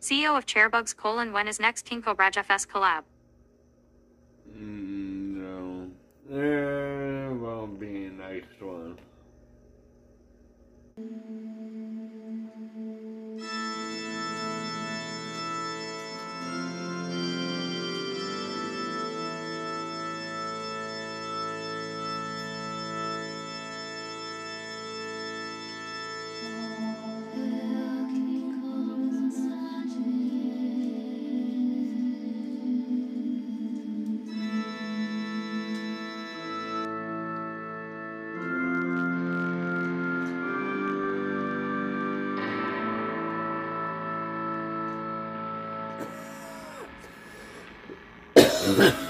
CEO of Chairbugs colon when is next King Cobra FS collab? Mm, no. There won't be a next one. Mm-hmm.